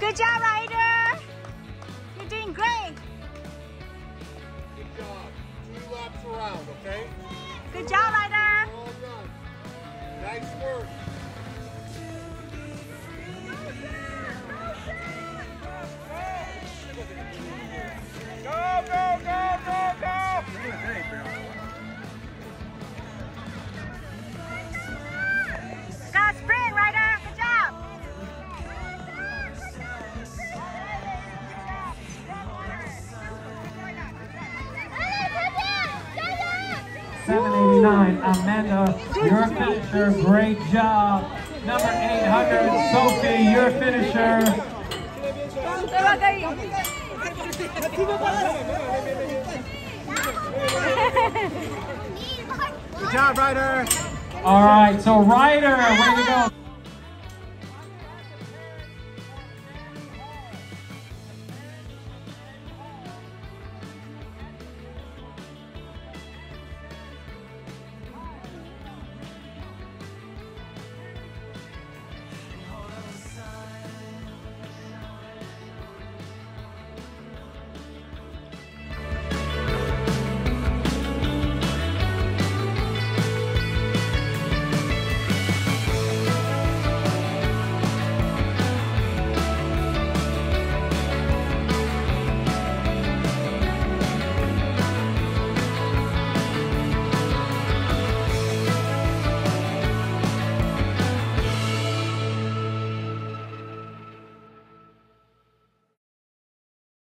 Good job, Ryder. You're doing great. Good job. Two laps around, okay? Good job, Ryder. All done. Nice work. 789, Amanda, your finisher, great job. Number 800, Sophie, your finisher. Good job, Ryder. All right, so Ryder, way to go.